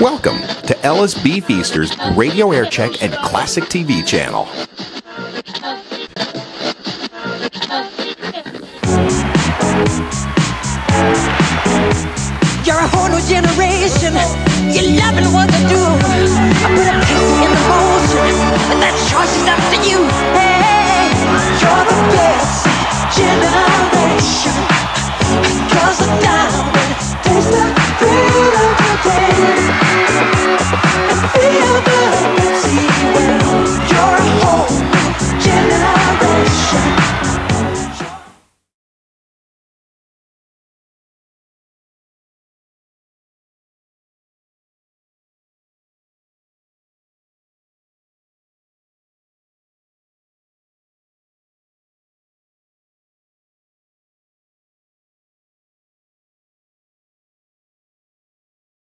Welcome to Ellis B. Feaster's Radio Aircheck and Classic TV channel. You're a whole new generation. You're loving what they do. you.